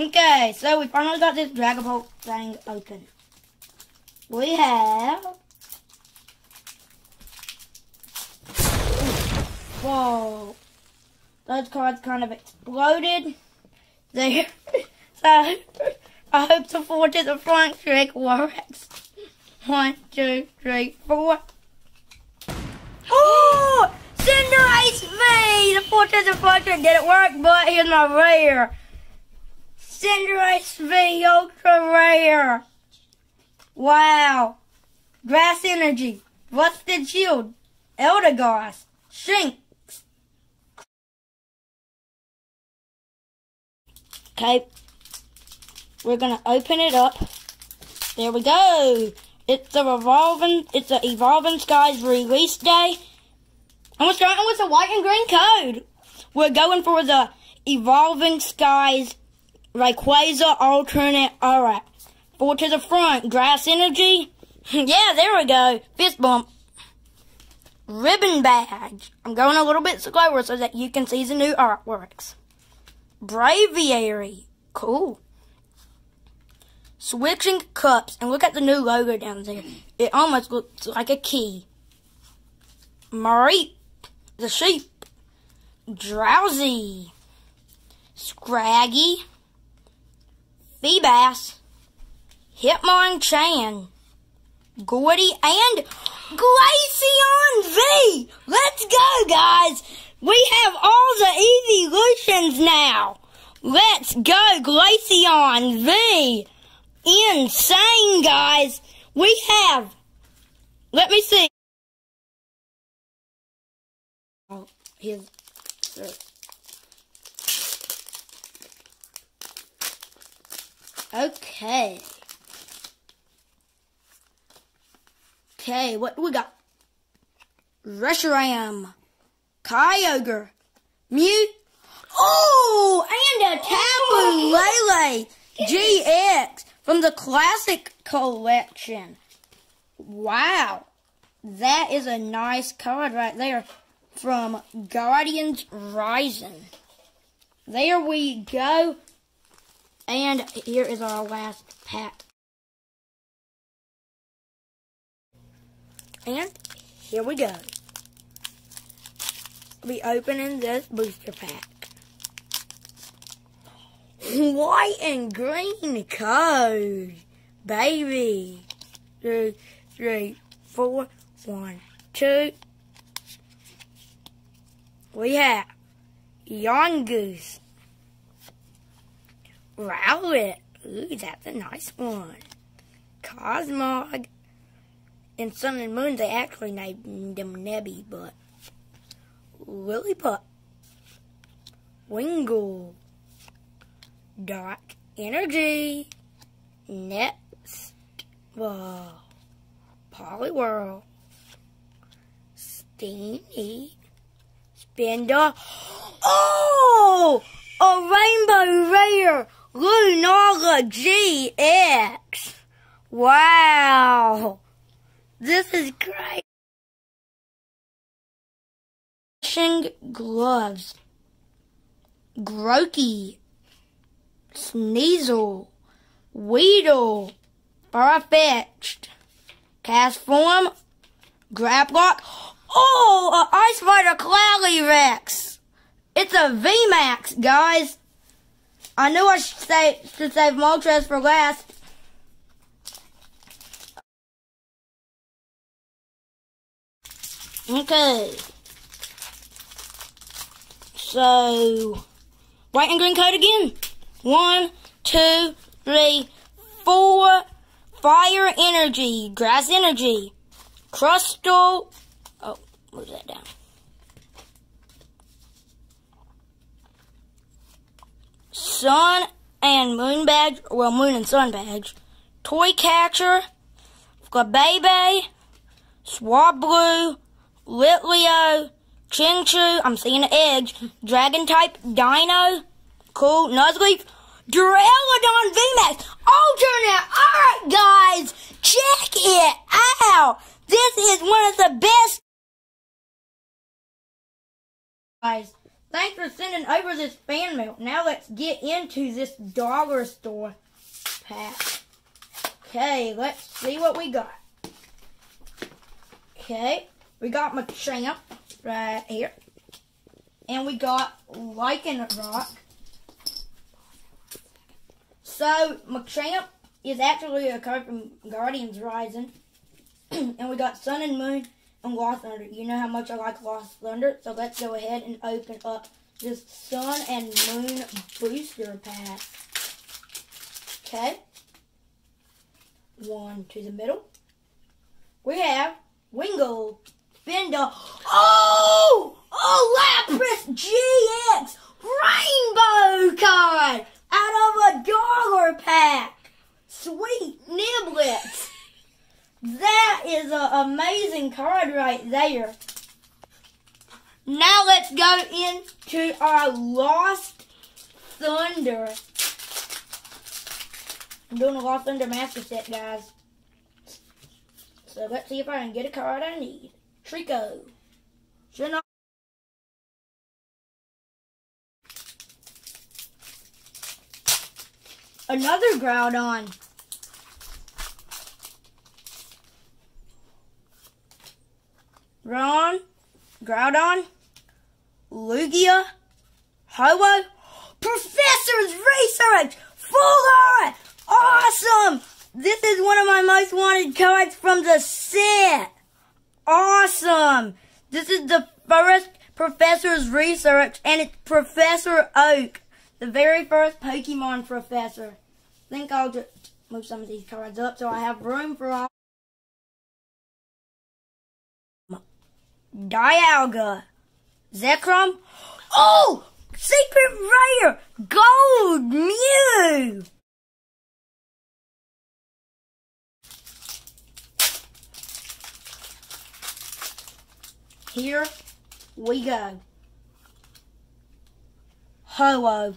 Okay, so we finally got this Dragon Ball thing open. We have. Whoa. Those cards kind of exploded. There. So, I hope the four to the front trick works. One, two, three, four. Oh! Cinderace V! The four to the front trick didn't work, but here's my rare. Cinderace V Ultra Rare. Wow. Grass Energy. Rusted Shield. Eldegoss. Shinx. Okay. We're gonna open it up. There we go. It's a evolving it's a evolving skies release day. And we're starting with the white and green code. We're going for the evolving skies Rayquaza alternate alright. Four to the front. Grass energy. yeah, there we go. Fist bump. Ribbon badge. I'm going a little bit slower so that you can see the new artworks. Braviary. Cool. Switching cups. And look at the new logo down there. It almost looks like a key. Mareep. The sheep. Drowsy. Scraggy. Feebas. Hitmonchan. Gordy and Glaceon V! Let's go, guys! We have all the evolutions now! Let's go, Glaceon V! Insane, guys! We have... Let me see. Oh, here's... Okay. Okay, what do we got? Reshiram, Kyogre, Mew, oh, and a Tapu Lele GX from the Classic Collection. Wow, that is a nice card right there from Guardians Rising. There we go. And here is our last pack. And here we go. Be opening this booster pack. White and green code. Baby. Two, three, four, one, two. We have Yungoos. Rowlet. Ooh, that's a nice one. Cosmog. In Sun and Moon, they actually named them Nebby, but Lillipup, Wingull, Dark Energy, Next, uh, Poliwhirl, Steenee, Spinda. Oh! A rainbow rare Lunala GX. Wow. This is great. Washing gloves. Grookey. Sneasel. Weedle. Farfetch'd. Castform. Grapploct. Oh, a Ice Rider Calyrex. It's a VMAX, guys. I knew I should, say, should save Moltres for last. Okay. So, white and green code again. One, two, three, four. Fire energy, grass energy, Crustle. Oh, move that down. Sun and Moon badge, well, Moon and Sun badge. Toy catcher, Flabebe, Swablu, Litleo, Chinchou, I'm seeing an edge, Dragon type, Dino, cool, Nuzleaf, Duraludon VMAX, oh, alternate, alright guys, check it out, this is one of the best, guys, Thanks for sending over this fan mail. Now let's get into this dollar store pack. Okay, let's see what we got. Okay, we got Machamp right here. And we got Lycanroc. So, Machamp is actually a card from Guardians Rising. and we got Sun and Moon and Lost Thunder. You know how much I like Lost Thunder, so let's go ahead and open up this Sun and Moon booster pack. Okay. One to the middle. We have Wingull, Fender. Oh! Oh, Lapras GX Rainbow card out of a dollar pack. Sweet niblets. That is an amazing card right there. Now let's go into our Lost Thunder. I'm doing a Lost Thunder Master Set, guys. So let's see if I can get a card I need. Treecko. Another Groudon. Ron, Groudon, Lugia, Ho-Oh, Professor's Research, Full Art, awesome! This is one of my most wanted cards from the set. Awesome! This is the first Professor's Research, and it's Professor Oak, the very first Pokemon Professor. I think I'll just move some of these cards up so I have room for all. Dialga, Zekrom. Oh! Secret Rare! Gold Mew! Here we go. Ho-Oh.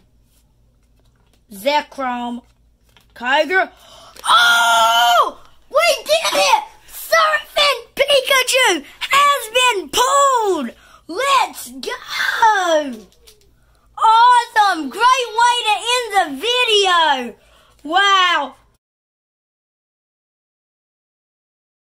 Zekrom. Kyogre. Oh! We did it!